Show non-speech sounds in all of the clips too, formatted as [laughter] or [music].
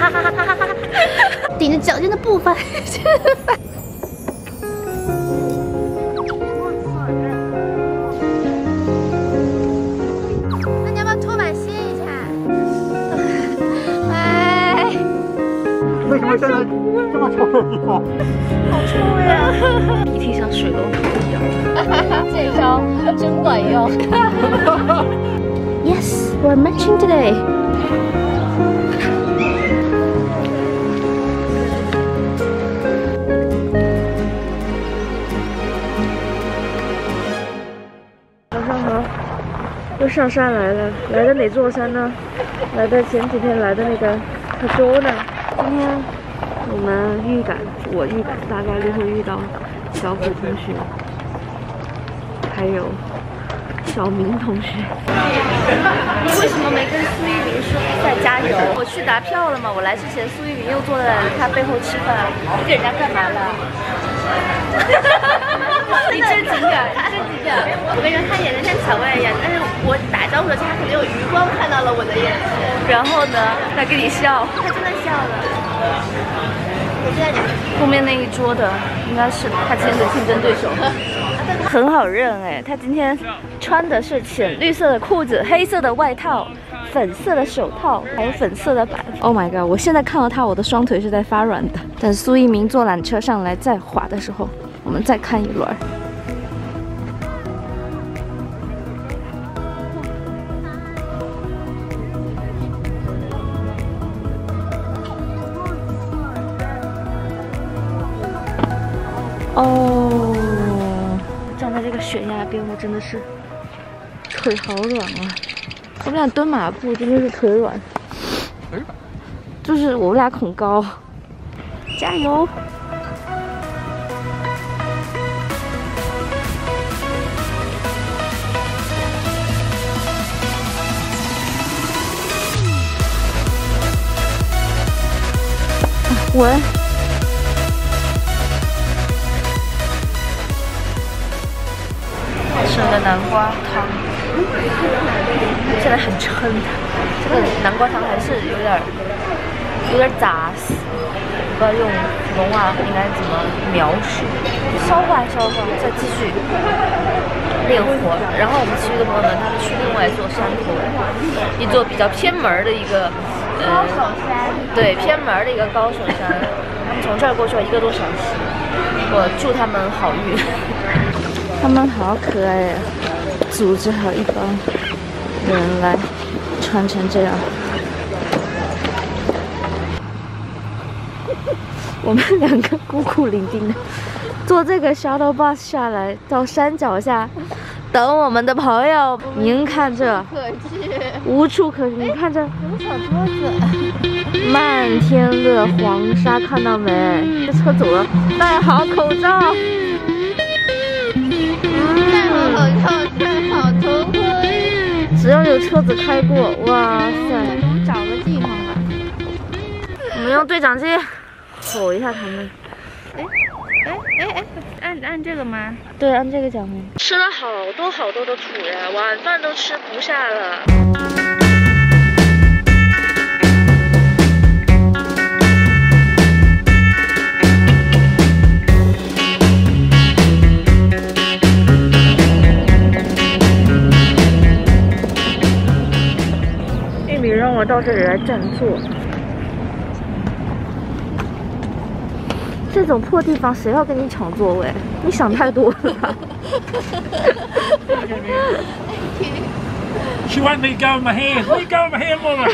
哈哈哈哈哈哈！顶着脚尖的步伐。[laughs] 那你要不要拖把歇一下？[laughs] 哎，为什么现在这么臭的地方？好臭呀！鼻涕像水龙头一样。这招真管用。[laughs] Yes, we're matching today. 又上山来了，来的哪座山呢？来的前几天来的那个卡州呢。今天我们预感，我预感大概率会遇到小虎同学，还有小明同学。你为什么没跟苏一鸣说在加油？我去拿票了嘛，我来之前苏一鸣又坐在他背后吃饭，你给人家干嘛了？[laughs] 你正经点，正经点。我跟你说，他演的像乔外一样，但是我打招呼的时候，他可能有余光看到了我的眼神，然后呢，他跟你笑，他真的笑了。我现在后面那一桌的应该是他今天的竞争对手。很好认哎，他今天穿的是浅绿色的裤子、黑色的外套、粉色的手套，还有粉色的板。Oh my god！我现在看到他，我的双腿是在发软的。等苏一鸣坐缆车上来再滑的时候，我们再看一轮。哦，站在这个悬崖边，我真的是腿好软啊！我们俩蹲马步真的是腿软，就是我们俩恐高，加油！稳。吃了南瓜汤，现在很撑，这个南瓜汤还是有点儿有点儿扎实，不知道用普通话应该怎么描述。消化消化，再继续练活。然后我们其余的朋友们，他们去另外一座山头，一座比较偏门儿的一个呃，对偏门的一个高手山，[laughs] 他们从这儿过去要一个多小时。我祝他们好运。[laughs] 他们好可爱呀！组织好一帮人来穿成这样。[laughs] 我们两个孤苦伶仃的坐这个 shuttle bus 下来到山脚下等我们的朋友。您看这，无处可去。你看这，有小桌子，漫天的黄沙，看到没？这车走了，戴好口罩。戴好口罩，戴好头盔。只要有车子开过，哇塞！我们找个地方吧。我们用对讲机吼一下他们。哎哎哎哎，按按这个吗？对，按这个讲吗？吃了好多好多的土呀，晚饭都吃不下了。玉米让我到这里来占座。这种破地方谁要跟你抢座位？你想太多了吧。She want me go in my hand. Let me go in my hand, woman.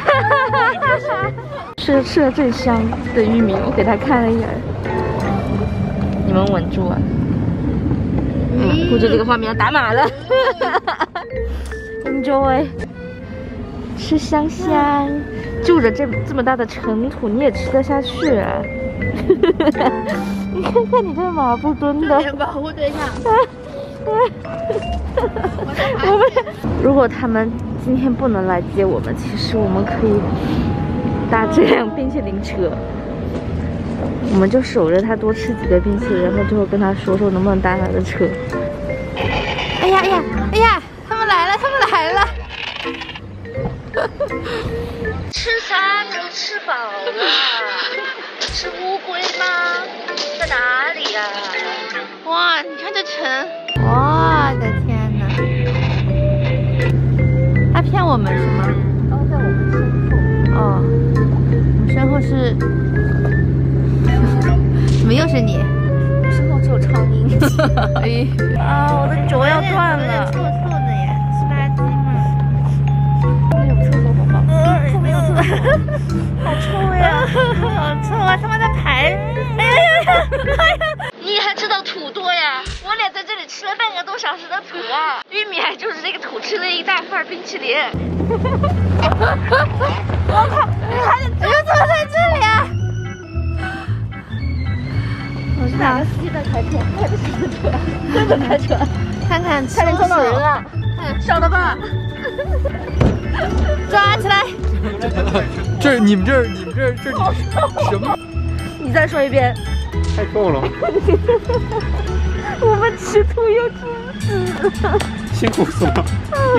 吃了吃了最香的玉米，我给他看了一眼。你们稳住啊！嗯，估计这个画面要打码了。[laughs] Enjoy，吃香香，就着这这么大的尘土，你也吃得下去、啊？你看看你这马步蹲的，保护对象。我们如果他们今天不能来接我们，其实我们可以搭这辆冰淇淋车，我们就守着他多吃几个冰淇淋，然后最后跟他说说能不能搭他的车。哎呀哎呀哎呀，他们来了，他们来了。吃啥都吃饱了，吃乌龟吗？在哪里呀、哇，你看这城，我的天哪！他骗我们是吗？然后在我们身后，哦，我们身后是，[laughs] 怎么又是你？身后只有苍蝇。[laughs] 哎，啊，我的脚要断了。好臭呀，好臭啊！他们在排，哎呀呀呀！哎呀！你还知道土多呀？我俩在这里吃了半个多小时的土啊！玉米还就是这个土吃了一大份冰淇淋。我靠，你还你怎么在这里啊？我是哪个？司机在开车，开的是什么车？真的开车，看看，差点撞到人啊！少了吧？[laughs] 抓起来！[laughs] 这你们这儿你们这儿这什么？你再说一遍。太臭了，[laughs] 我们吃土又吃屎，辛苦死了，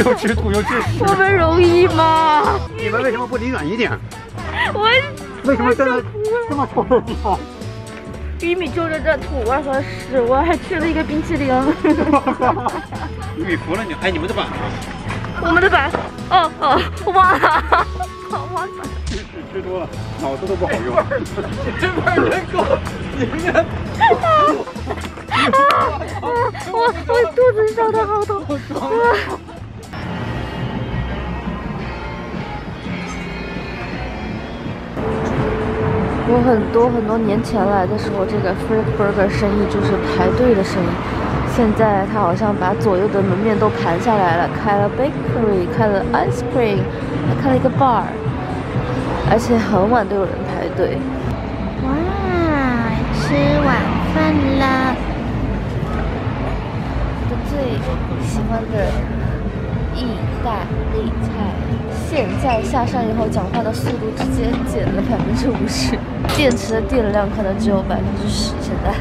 又吃土又吃屎。我们容易吗？你们为什么不离远一点？我为什么站在这么臭的地方？玉米就着这土味和屎，我还吃了一个冰淇淋。玉米服了你，哎，你们的板呢？我们的板，哦哦，忘了，忘了。吃吃多了，脑子都不好用。这边人够，你们啊啊我我肚子烧的好痛。我很多很多年前来的时候，这个 Freak Burger 生意就是排队的生意。现在他好像把左右的门面都盘下来了，开了 bakery，开了 ice cream，还开了一个 bar，而且很晚都有人排队。哇，吃晚饭了。我最喜欢的意大利菜，现在下山以后讲话的速度直接减了百分之五十，电池的电量可能只有百分之十。现在，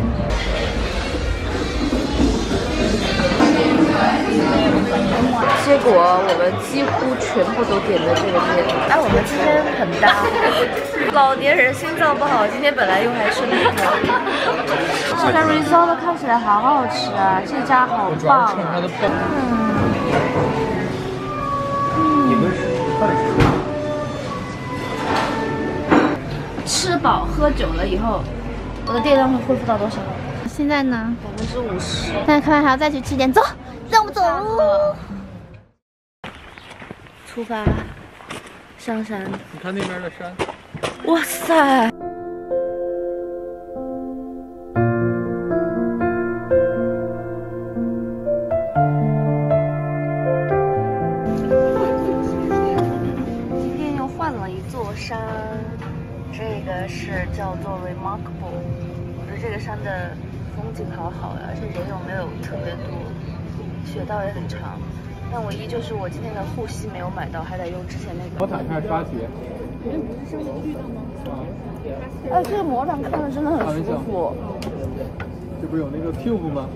结果我们几乎全部都点的这个店。哎，我们今天很搭，老年人心脏不好，今天本来又还吃了一条。这个 risotto 看起来好好吃啊，这家好棒、啊。吃饱喝酒了以后，我的电量会恢复到多少？现在呢？百分之五十。那看来还要再去吃点，走，让我们走。出发，上山。你看那边的山，哇塞！今天又换了一座山，这个是叫做 Remarkable。我觉得这个山的风景好好呀，而且人又没有特别多，雪道也很长。但唯一就是我今天的护膝没有买到，还得用之前那个。魔毯还是刷鞋？哎，这个魔杖看着真的很舒服。这不是有那个 Cube 吗？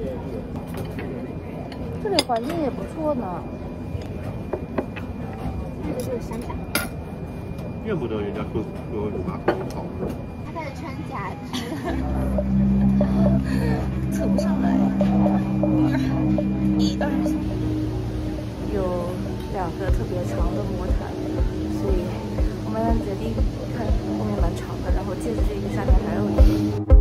这里环境也不错呢。那就是山下怨不得人家说说鲁马口好。他在穿假肢。[laughs] [laughs] 测不上来。[laughs] 一二三，有两个特别长的魔毯，所以我们决定看后面蛮长的，然后借着这个下面还有一个。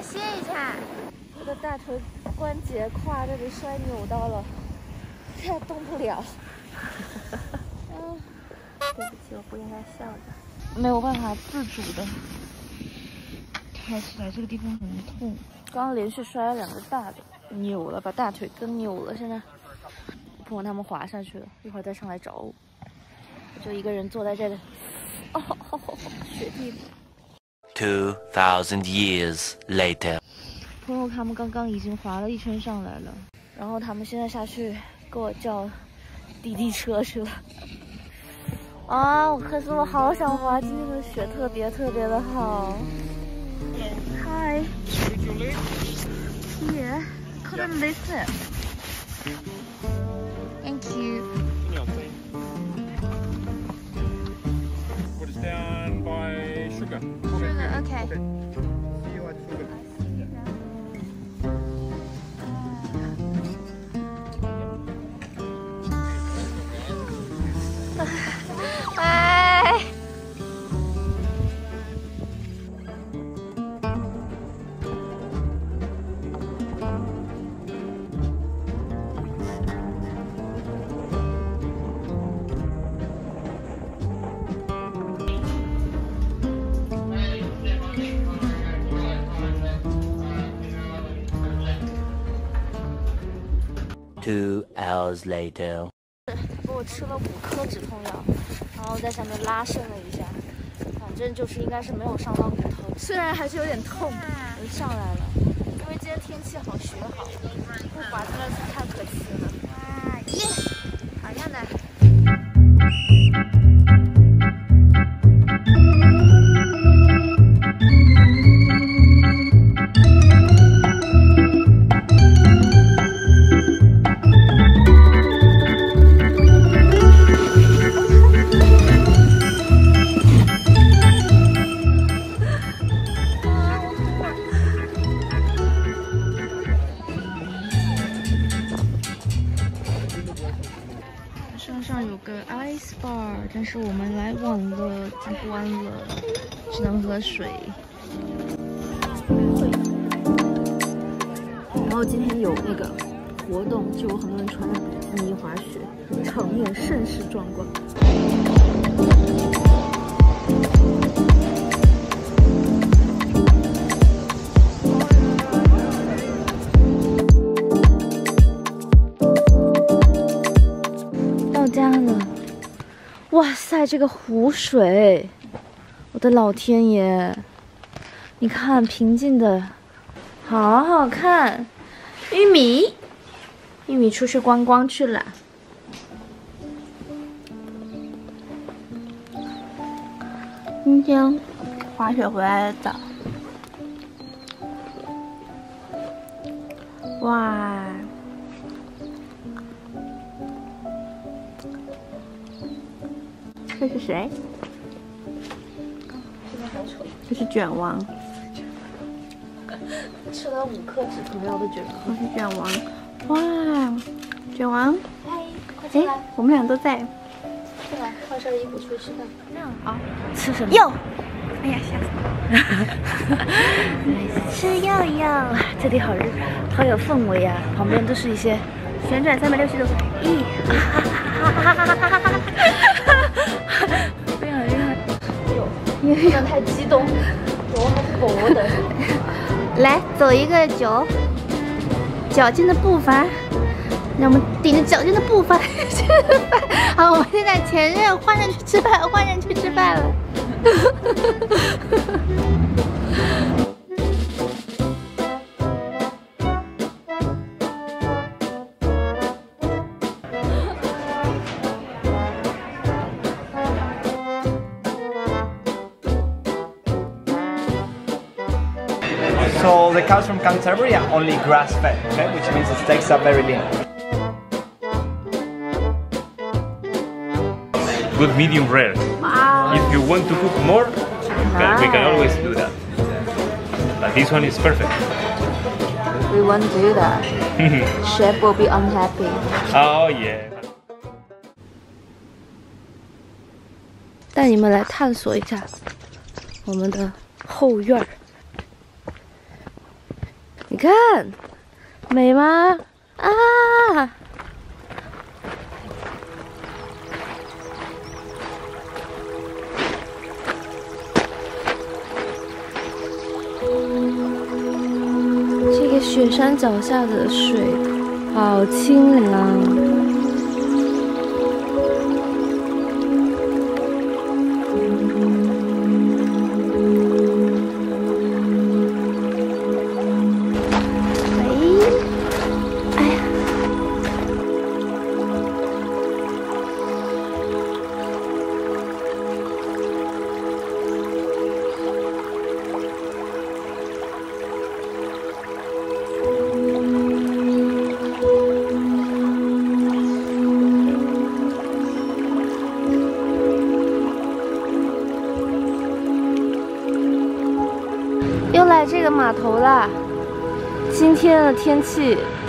歇一下？我的大腿关节胯这里摔扭到了，[laughs] 现在动不了。嗯，对不起，我不应该笑的。没有办法自主的抬起来，这个地方很痛。刚刚连续摔了两个大的。扭了，把大腿更扭了。现在，碰碰他们滑下去了，一会儿再上来找我。我就一个人坐在这里。哦，雪地里。Two thousand years later。朋友他们刚刚已经滑了一圈上来了，然后他们现在下去给我叫滴滴车去了。[laughs] 啊，可是我好想滑，今天的雪特别特别的好。Hi. Yeah. Couldn't listen. 对。Hours later. 给我吃了五颗止痛药，然后在下面拉伸了一下，反正就是应该是没有伤到骨头，虽然还是有点痛，我就上来了。因为今天天气好，雪好，不滑真的是太可惜了。哇耶，好样的！这个湖水，我的老天爷！你看，平静的，好好看。玉米，玉米出去观光去了。今天滑雪回来的。哇！这是谁？这是卷王，吃了五颗止疼药的卷王。我是卷王，哇，卷王，嗨，快进来，哎，我们俩都在。进来，换身衣服出去吃饭。好，吃什么？药。哎呀，吓死我！[laughs] 吃药药。这里好热，好有氛围呀、旁边都是一些旋转三百六十度，咦，哈哈哈哈哈哈哈哈！不要太激动，我好薄的。[laughs] 来，走一个脚，脚尖的步伐。让我们顶着脚尖的步伐吃饭。[laughs] 好，我们现在前任换人去吃饭，换人去吃饭了。cows from Canterbury are only grass-fed, okay, which means the steaks are very lean. good medium rare. If you want to cook more, we can, we can always do that. But this one is perfect. We won't do that. [laughs] Chef will be unhappy. oh yeah. 带你们来探索一下我们的后院儿。 你看，美吗？啊！这个雪山脚下的水好清凉。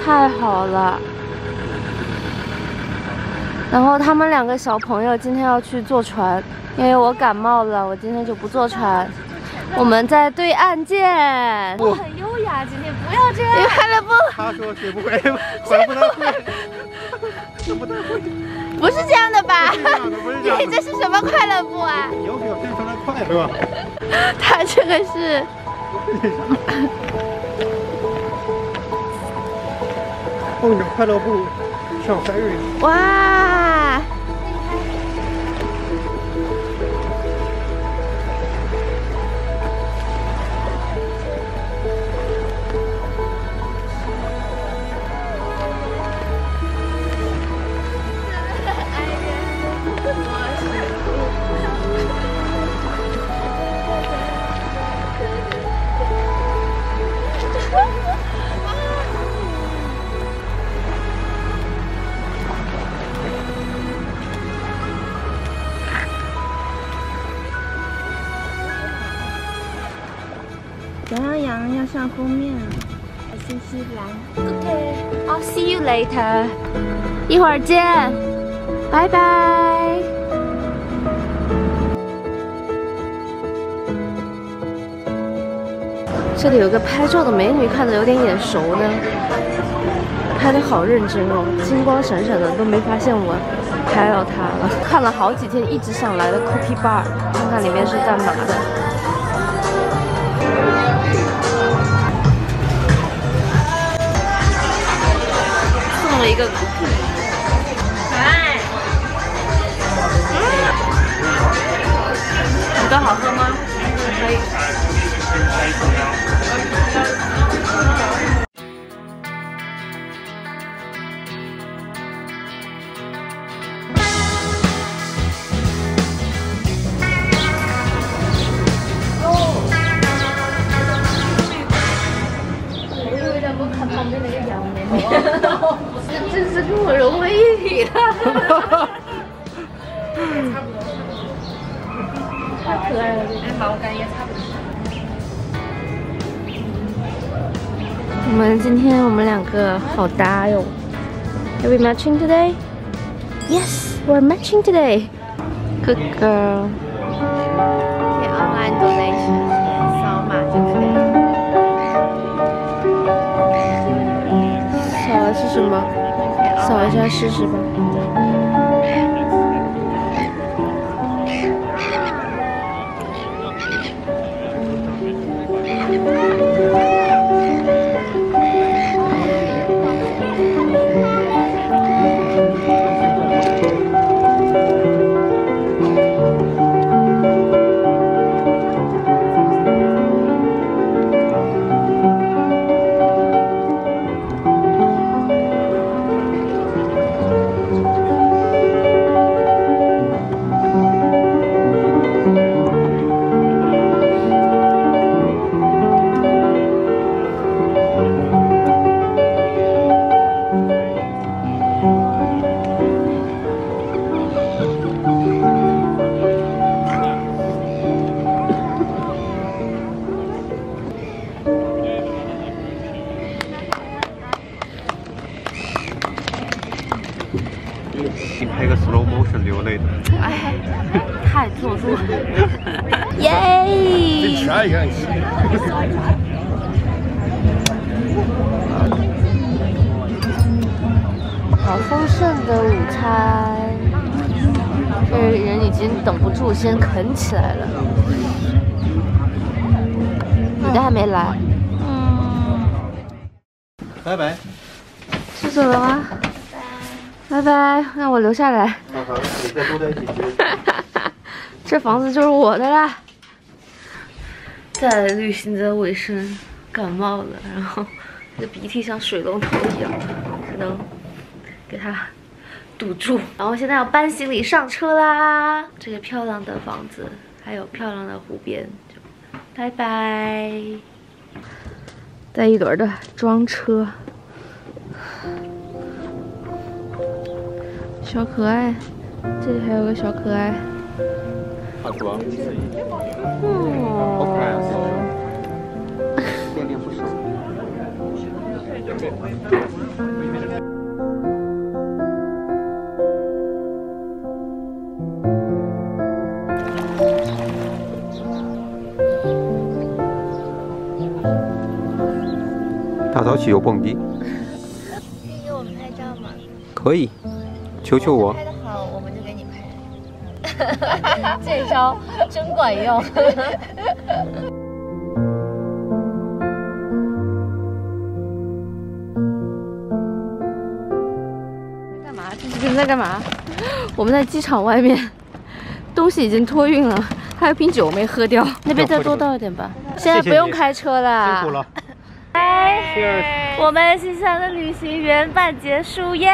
太好了。然后他们两个小朋友今天要去坐船，因为我感冒了，我今天就不坐船。我们在对岸见。我很优雅，今天不要这样。你快乐不？他说学不会，学不太会，学不太会。不是这样的吧？不是这样的你这是什么快乐不啊？你要表现出来快乐。[laughs] 他这个是。蹦着快乐步上台去。哇！要上封面了，新西兰。，OK，I'll，see you later，一会儿见，拜拜。这里有个拍照的美女，看着有点眼熟呢，拍的好认真哦，金光闪闪的，都没发现我拍到她了。看了好几天，一直想来的 Cookie Bar，看看里面是干嘛的。送了一个可爱。你的好喝吗？可以。是跟我融为一体的，太可爱了。毛感也差不多。我们今天我们两个好搭哟。Are we matching today? Yes, we're matching today. Good girl. 给 online donation 扫码就可以。扫了是什么？扫一下试试吧。啃起来了。你的还没来。嗯拜拜。是走了吗？拜拜，那我留下来。好好，你再多待几天。[laughs] 这房子就是我的啦。在旅行的尾声，感冒了，然后这鼻涕像水龙头一样，只能给它堵住。然后现在要搬行李上车啦。这个漂亮的房子，还有漂亮的湖边，就拜拜。带一轮的装车，小可爱，这里还有个小可爱。好装。哦，[laughs] 大早起又蹦迪，可以给我们拍照吗？可以，求求我。拍的好，我们就给你拍。[laughs] 这招真管用。干嘛？这视频在干嘛？我们在机场外面，东西已经托运了，还有瓶酒没喝掉。那边再多倒一点吧。现在不用开车啦。辛苦了。拜，我们新西兰的旅行圆满结束耶！